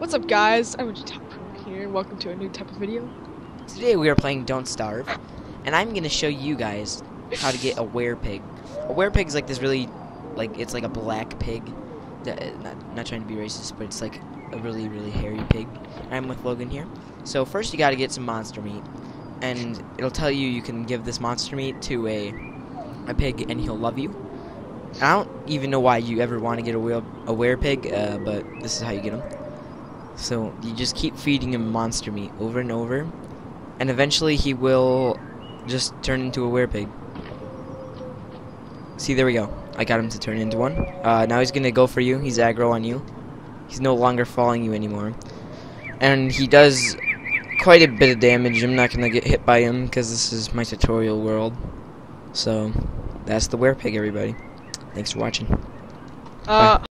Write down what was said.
What's up guys? I'm Top here, and welcome to a new type of video. Today we are playing Don't Starve, and I'm gonna show you guys how to get a werepig. A werepig is like this really, like it's like a black pig. Not, not trying to be racist, but it's like a really really hairy pig. I'm with Logan here. So first you gotta get some monster meat, and it'll tell you you can give this monster meat to a a pig and he'll love you. I don't even know why you ever want to get a were a werepig, uh, but this is how you get them. So you just keep feeding him monster meat over and over, and eventually he will just turn into a werepig. See, there we go. I got him to turn into one. Uh, now he's gonna go for you. He's aggro on you. He's no longer following you anymore, and he does quite a bit of damage. I'm not gonna get hit by him because this is my tutorial world. So that's the werepig, everybody. Thanks for watching. Uh,